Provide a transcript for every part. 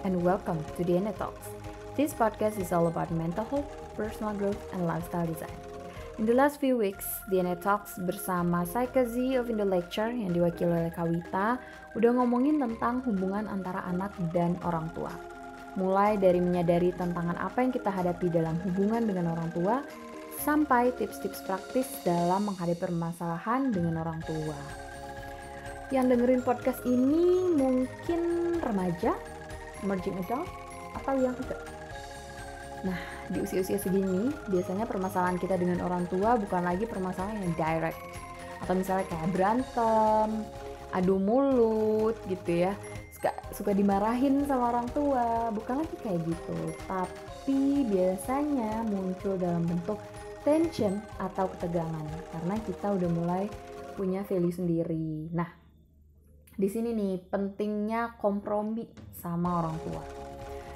And welcome to DNA Talks. This podcast is all about mental health, personal growth, and lifestyle design. In the last few weeks, DNA Talks bersama Psychazy of Indo Lecture yang diwakili oleh Kawita udah ngomongin tentang hubungan antara anak dan orang tua. Mulai dari menyadari tantangan apa yang kita hadapi dalam hubungan dengan orang tua, sampai tips-tips praktis dalam menghadapi permasalahan dengan orang tua. Yang dengerin podcast ini mungkin remaja, emerging adult, atau yang enggak. Nah, di usia-usia segini, biasanya permasalahan kita dengan orang tua bukan lagi permasalahan yang direct. Atau misalnya kayak berantem, adu mulut gitu ya. Suka, suka dimarahin sama orang tua, bukan lagi kayak gitu. Tapi biasanya muncul dalam bentuk tension atau ketegangan karena kita udah mulai punya value sendiri. Nah, di sini nih pentingnya kompromi sama orang tua.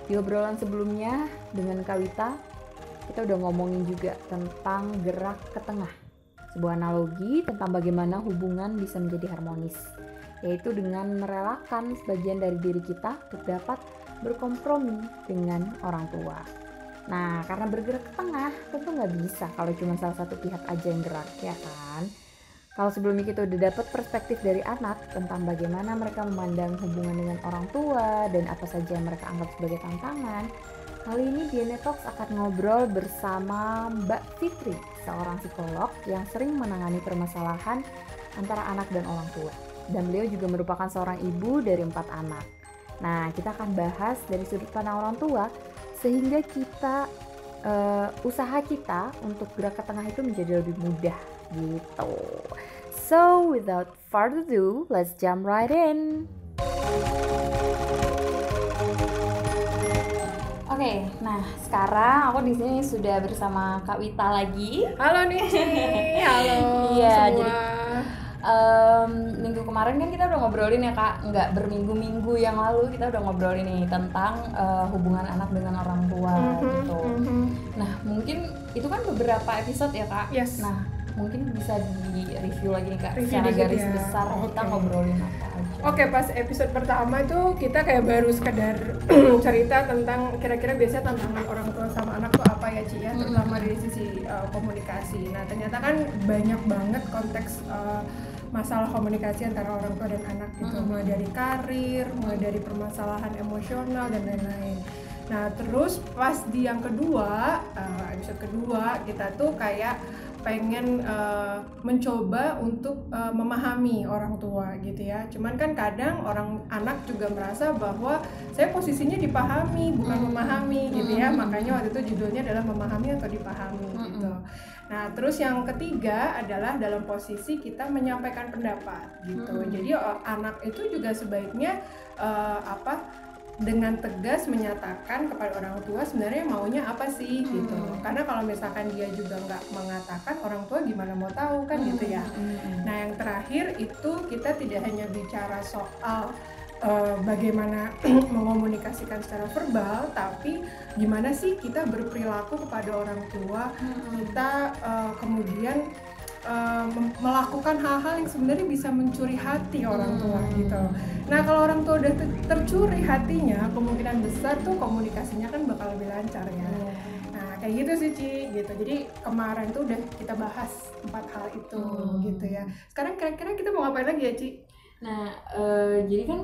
Di obrolan sebelumnya dengan Kawita, kita udah ngomongin juga tentang gerak ke tengah. Sebuah analogi tentang bagaimana hubungan bisa menjadi harmonis, yaitu dengan merelakan sebagian dari diri kita untuk dapat berkompromi dengan orang tua. Nah, karena bergerak ke tengah, tentu nggak bisa kalau cuma salah satu pihak aja yang gerak, ya kan? Kalau sebelumnya kita udah dapat perspektif dari anak tentang bagaimana mereka memandang hubungan dengan orang tua dan apa saja yang mereka anggap sebagai tantangan, kali ini DNA Talks akan ngobrol bersama Mbak Fitri, seorang psikolog yang sering menangani permasalahan antara anak dan orang tua. Dan beliau juga merupakan seorang ibu dari empat anak. Nah, kita akan bahas dari sudut pandang orang tua sehingga kita uh, usaha kita untuk gerak ke tengah itu menjadi lebih mudah gitu. So without further ado, let's jump right in. Oke, okay, nah sekarang aku di sini sudah bersama Kak Wita lagi. Halo Nici, halo Iya, jadi um, minggu kemarin kan kita udah ngobrolin ya kak, nggak berminggu-minggu yang lalu kita udah ngobrolin nih tentang uh, hubungan anak dengan orang tua mm -hmm, gitu. Mm -hmm. Nah mungkin itu kan beberapa episode ya kak. Yes. Nah mungkin bisa di review lagi nih kak. Review secara garis ya. besar okay. kita ngobrolin apa aja. Oke okay, pas episode pertama itu kita kayak baru sekedar cerita tentang kira-kira biasanya tantangan orang tua sama anak tuh apa ya Ci ya? Terutama dari sisi uh, komunikasi. Nah ternyata kan banyak banget konteks uh, masalah komunikasi antara orang tua dan anak gitu. Mulai dari karir mulai dari permasalahan emosional dan lain-lain. Nah terus pas di yang kedua uh, episode kedua kita tuh kayak pengen uh, mencoba untuk uh, memahami orang tua gitu ya. Cuman kan kadang orang anak juga merasa bahwa saya posisinya dipahami bukan hmm. memahami gitu ya. Hmm. Makanya waktu itu judulnya adalah memahami atau dipahami hmm. gitu. Nah, terus yang ketiga adalah dalam posisi kita menyampaikan pendapat gitu. Jadi uh, anak itu juga sebaiknya uh, apa dengan tegas menyatakan kepada orang tua sebenarnya maunya apa sih hmm. gitu karena kalau misalkan dia juga nggak mengatakan orang tua gimana mau tahu kan hmm. gitu ya hmm. nah yang terakhir itu kita tidak hanya bicara soal uh, bagaimana mengomunikasikan secara verbal tapi gimana sih kita berperilaku kepada orang tua hmm. kita uh, kemudian uh, melakukan hal-hal yang sebenarnya bisa mencuri hati orang tua hmm. gitu. Nah kalau orang tua udah tercuri hatinya, kemungkinan besar tuh komunikasinya kan bakal lebih lancar ya. Hmm. Nah kayak gitu sih Ci, gitu. Jadi kemarin tuh udah kita bahas empat hal itu hmm. gitu ya. Sekarang kira-kira kita mau ngapain lagi ya Ci? Nah uh, jadi kan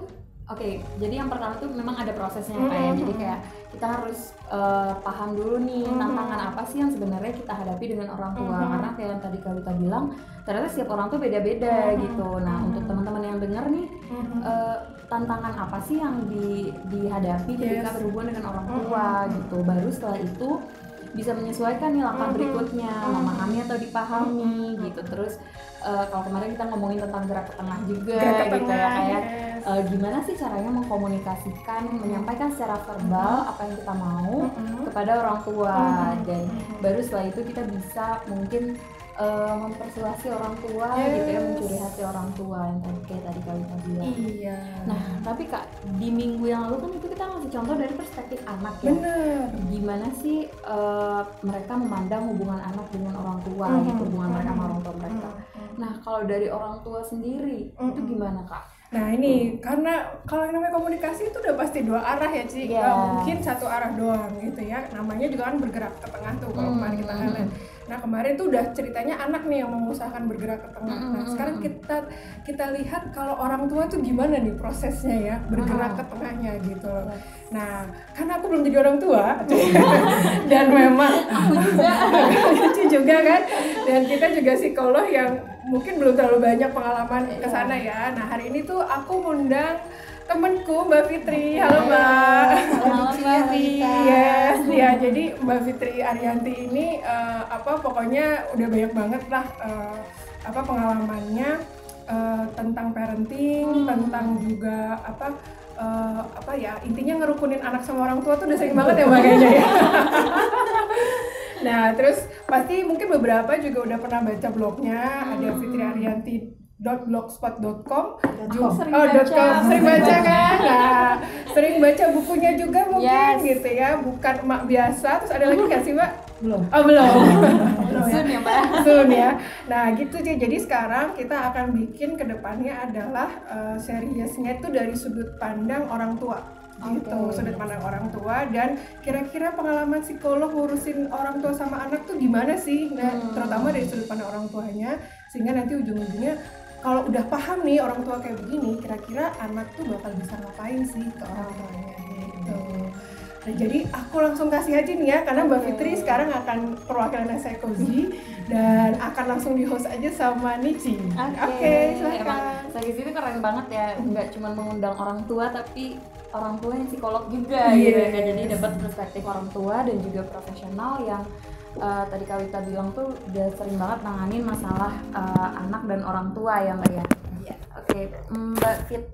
Oke, okay, jadi yang pertama tuh memang ada prosesnya mm -hmm. kayak jadi kayak kita harus uh, paham dulu nih mm -hmm. tantangan apa sih yang sebenarnya kita hadapi dengan orang tua mm -hmm. karena kayak yang tadi Kawita bilang ternyata setiap orang tuh beda-beda mm -hmm. gitu. Nah mm -hmm. untuk teman-teman yang dengar nih mm -hmm. uh, tantangan apa sih yang di, dihadapi yes. ketika berhubungan dengan orang tua mm -hmm. gitu. Baru setelah itu bisa menyesuaikan nih langkah mm -hmm. berikutnya, memahami atau dipahami mm -hmm. gitu. Terus uh, kalau kemarin kita ngomongin tentang gerak ke tengah juga gerak ke gitu ya, tengah, ya kayak yes. uh, gimana sih caranya mengkomunikasikan menyampaikan secara verbal mm -hmm. apa yang kita mau mm -hmm. kepada orang tua mm -hmm. dan baru setelah itu kita bisa mungkin uh, mempersuasi orang tua yes. gitu ya mencuri hati orang tua yang tadi kayak tadi kali tadi bilang. Iya. Nah tapi kak di minggu yang lalu kan itu kita ngasih contoh dari perspektif anak ya. Bener. Gimana sih uh, mereka memandang hubungan anak dengan orang tua mm -hmm. gitu hubungan mereka sama orang tua mereka. Mm -hmm. Nah kalau dari orang tua sendiri mm -hmm. itu gimana kak? Nah ini karena kalau yang namanya komunikasi itu udah pasti dua arah ya Ci. Nggak mungkin satu arah doang gitu ya. Namanya juga kan bergerak ke tengah tuh kalau Hmm. kemarin kita highlight. Nah kemarin tuh udah ceritanya anak nih yang mengusahakan bergerak ke tengah. Hmm, Nah sekarang kita kita lihat kalau orang tua tuh gimana nih prosesnya ya bergerak ke tengahnya gitu loh. Yes. Nah karena aku belum jadi orang tua dan memang lucu juga kan dan kita juga psikolog yang mungkin belum terlalu banyak pengalaman ke sana ya. Nah hari ini tuh aku ngundang temenku Mbak Fitri. Halo Mbak. Halo, Mbak Fitri. Yes, ya jadi Mbak Fitri Arianti ini eh, apa pokoknya udah banyak banget lah eh, apa pengalamannya eh, tentang parenting, tentang juga apa eh, apa ya intinya ngerukunin anak sama orang tua tuh udah sering banget ya Mbak kayaknya ya. Nah, terus pasti mungkin beberapa juga udah pernah baca blognya ada fitriarianti.blogspot.com Oh, sering oh, baca. dot com. sering baca kan? Nah sering baca bukunya juga mungkin Yes. gitu ya. Bukan emak biasa. Terus ada lagi nggak sih mbak? Belum. Oh belum. Belum ya. Soon ya mbak. soon ya. Nah gitu sih. Jadi sekarang kita akan bikin ke depannya adalah eh, seriesnya itu dari sudut pandang orang tua. Gitu Oke. sudut pandang orang tua. Dan kira-kira pengalaman psikolog ngurusin orang tua sama anak tuh gimana sih? Nah Hmm. terutama dari sudut pandang orang tuanya. Sehingga nanti ujung-ujungnya kalau udah paham nih orang tua kayak begini kira-kira anak tuh bakal bisa ngapain sih ke orang tuanya gitu Nah, jadi aku langsung kasih aja nih ya karena Mbak. Fitri sekarang akan perwakilan Psychology dan akan langsung di host aja sama Nici. Oke, silakan. Emang Sagis itu keren banget ya, nggak cuma mengundang orang tua tapi orang tua yang psikolog juga gitu Yes. kan. Jadi dapat perspektif orang tua dan juga profesional yang eh, tadi Kawita bilang tuh udah sering banget nanganin masalah eh, anak dan orang tua ya Mbak ya. Iya. Oke, Mbak Fit,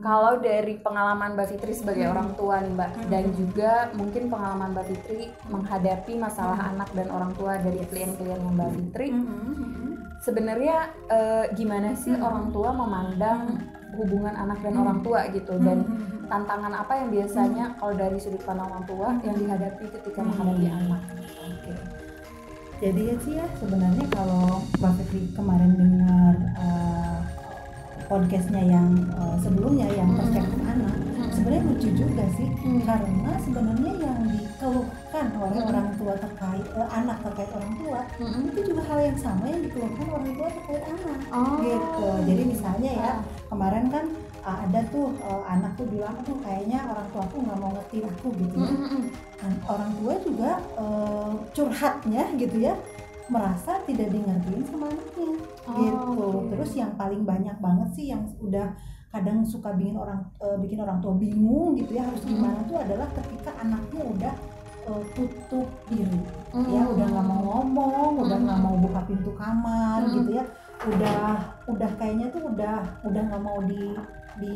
kalau dari pengalaman Mbak Fitri sebagai orang tua nih Mbak, dan juga mungkin pengalaman Mbak Fitri menghadapi masalah anak dan orang tua dari klien-klien Mbak Fitri, sebenarnya eh, gimana sih orang tua memandang hubungan anak dan orang tua gitu? Dan tantangan apa yang biasanya kalau dari sudut pandang orang tua yang dihadapi ketika menghadapi anak. Jadi ya sih ya sebenarnya kalau Mbak Fitri kemarin dengar uh, podcastnya yang uh, sebelumnya yang Hmm. perspektif anak, Hmm. sebenarnya lucu juga sih Hmm. karena sebenarnya yang dikeluhkan oleh Hmm. orang tua terkait eh, anak terkait orang tua Mm-mm. itu juga hal yang sama yang dikeluhkan orang tua terkait anak Oh. gitu. Jadi misalnya ya Ah. kemarin kan uh, ada tuh uh, anak tuh bilang tuh kayaknya orang tua aku nggak mau ngerti aku gitu ya. Dan orang tua juga eh, curhatnya gitu ya merasa tidak dimengertiin sama anaknya Oh, gitu. oke. Terus yang paling banyak banget sih yang udah kadang suka bikin orang eh, bikin orang tua bingung gitu ya harus gimana tuh adalah ketika anaknya udah tutup diri ya Mm. udah nggak mau ngomong udah nggak mau buka pintu kamar gitu ya udah udah kayaknya tuh udah udah nggak mau di di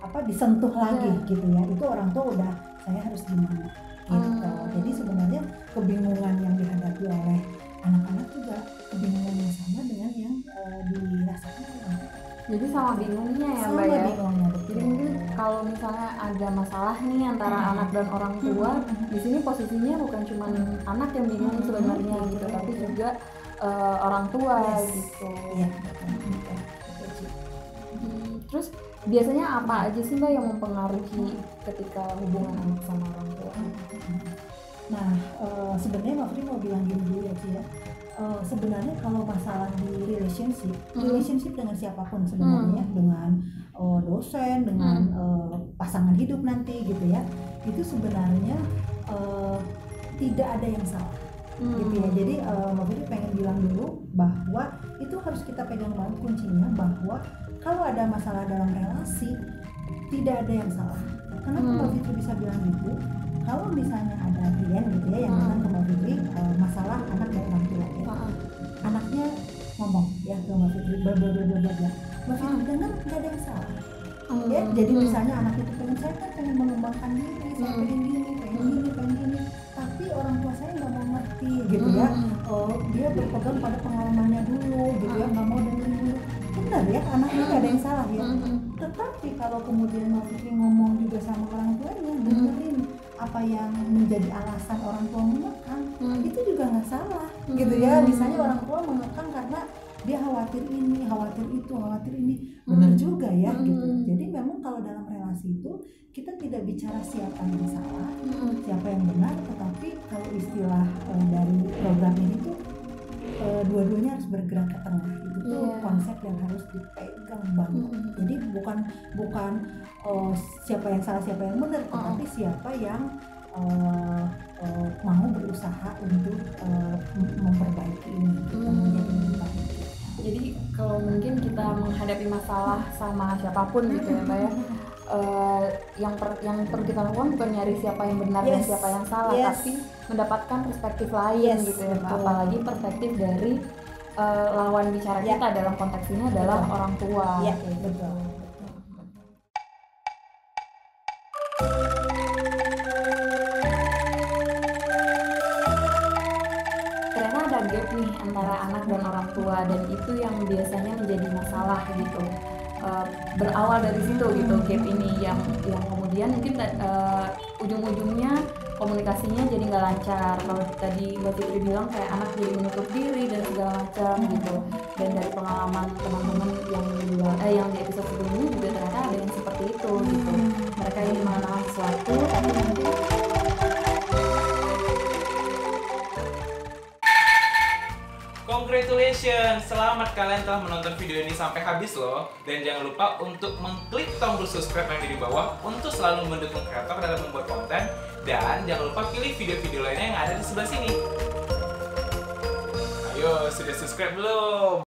apa disentuh lagi Iya. gitu ya itu orang tua udah saya harus gimana gitu Hmm. jadi sebenarnya kebingungan yang dihadapi oleh anak-anak juga kebingungan yang sama dengan yang eh, dirasakan oleh jadi sama bingungnya ya sama mbak ya bingungnya betul jadi mungkin kalau misalnya ada masalah nih antara Hmm. anak dan orang tua Hmm. di sini posisinya bukan cuma anak yang bingung Hmm. sebenarnya gitu tapi juga eh, orang tua Yes. gitu iya. Hmm, terus biasanya apa aja sih mbak yang mempengaruhi ketika hubungan anak sama orang tua Nah, eh, sebenarnya Mbak Fri mau bilang gini dulu ya, Ci ya. Eh, sebenarnya kalau masalah di relationship, Hmm. relationship dengan siapa pun sebenarnya, dengan eh, dosen, dengan eh, pasangan hidup nanti gitu ya, itu sebenarnya eh, tidak ada yang salah Hmm. gitu ya. Jadi eh, Mbak Fri pengen bilang dulu bahwa itu harus kita pegang banget kuncinya bahwa kalau ada masalah dalam relasi tidak ada yang salah. Kenapa Hmm. Mbak Fitri bisa bilang gitu? Kalau misalnya ada klien gitu ya yang Hmm. datang ke Mbak Fitri eh, masalah anak dan orang tua ya. Ah, Anaknya ngomong ya ke Mbak Fitri bla bla bla bla bla. bla. Mbak Fitri Hmm. dengar nggak ada yang salah. ah. Ya, jadi Hmm. misalnya anak itu pengen saya kan pengen mengembangkan diri, saya Hmm. pengen gini, pengen gini, pengen gini. Tapi orang tua saya nggak mau ngerti gitu ya. Hmm. Oh, dia berpegang pada pengalamannya dulu gitu ya, nggak mau dengerin dulu. Benar ya, anaknya nggak ada yang salah ya. Hmm. Tetapi kalau kemudian Mbak ngomong juga sama orang tuanya, dengerin apa yang menjadi alasan orang tua mengekang, Hmm. itu juga nggak salah gitu ya. Misalnya orang tua mengekang karena dia khawatir ini khawatir itu khawatir ini benar Hmm. juga ya Hmm. gitu jadi memang kalau dalam relasi itu kita tidak bicara siapa yang salah Mm-mm. siapa yang benar tetapi kalau istilah eh, dari program ini tuh eh, dua-duanya harus bergerak ke tengah itu tuh Iya. konsep yang harus dipegang banget Mm-mm. jadi bukan bukan eh, siapa yang salah siapa yang benar tetapi siapa yang eh, eh, mau berusaha untuk mem- memperbaiki ini gitu, Hmm. menjadi lebih baik. Jadi kalau mungkin kita menghadapi masalah sama siapa pun gitu ya mbak ya, eh, yang per- yang perlu kita lakukan bukan nyari siapa yang benar dan Yes. siapa yang salah, Yes. tapi mendapatkan perspektif lain Yes, gitu ya betul. Apalagi perspektif dari eh, lawan bicara Ya. kita dalam konteks ini adalah Betul. orang tua. Ya, kayak gitu. betul. Ternyata ada gap nih antara anak dan orang tua dan itu yang biasanya menjadi masalah gitu. Eh, berawal dari situ gitu gap ini yang yang kemudian mungkin eh, ujung-ujungnya komunikasinya jadi nggak lancar. Kalau tadi Mbak Fitri bilang kayak anak jadi menutup diri dan segala macam gitu. Dan dari pengalaman teman-teman yang di eh yang di episode sebelumnya juga ternyata ada yang seperti itu gitu. Mereka ingin mengenal sesuatu Congratulations, selamat kalian telah menonton video ini sampai habis loh. Dan jangan lupa untuk mengklik tombol subscribe yang ada di bawah Untuk selalu mendukung kreator dalam membuat konten. Dan jangan lupa pilih video-video lainnya yang ada di sebelah sini. Ayo, sudah subscribe belum?